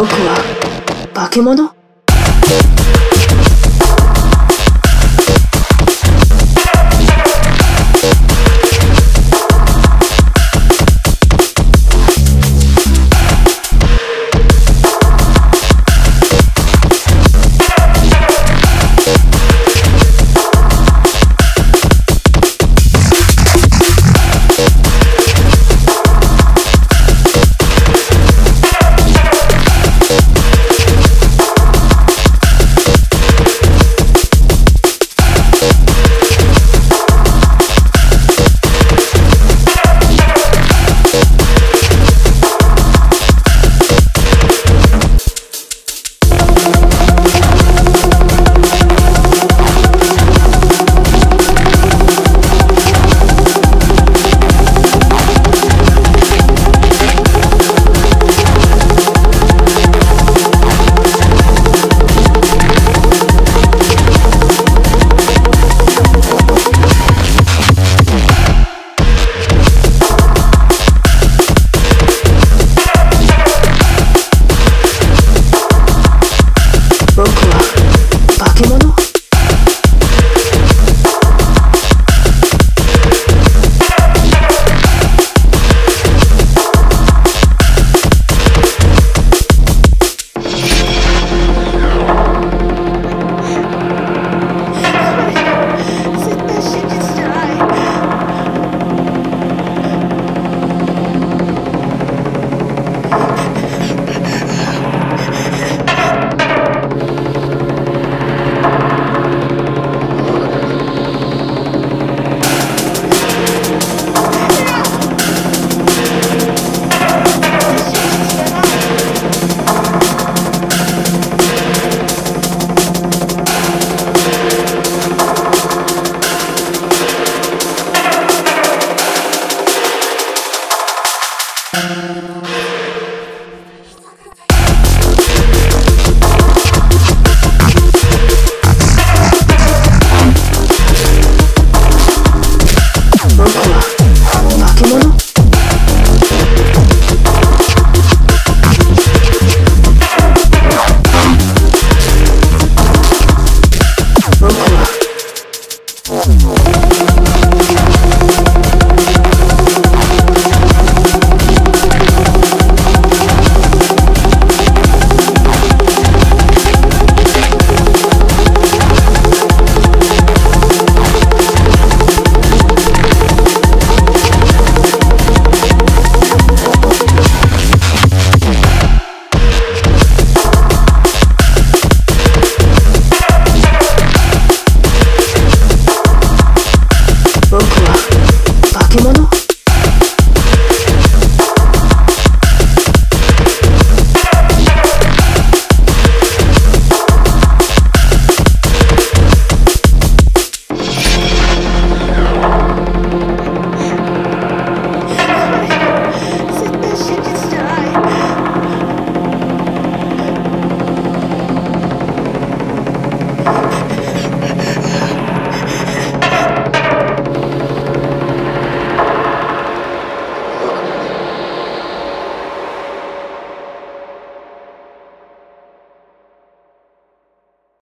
僕は化け物？